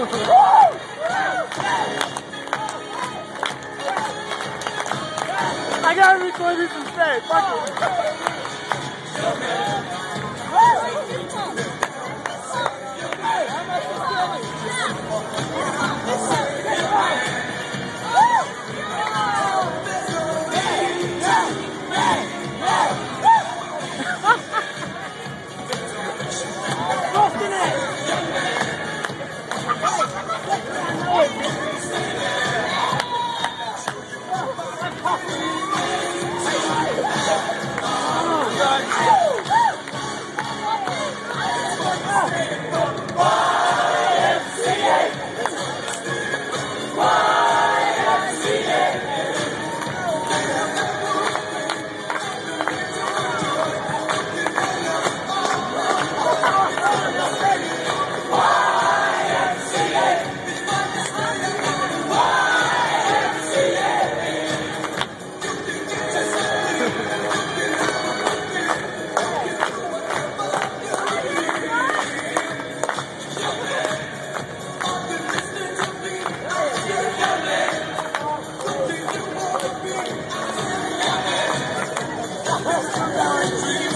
I gotta record this instead. Fuck it. Right. Oh!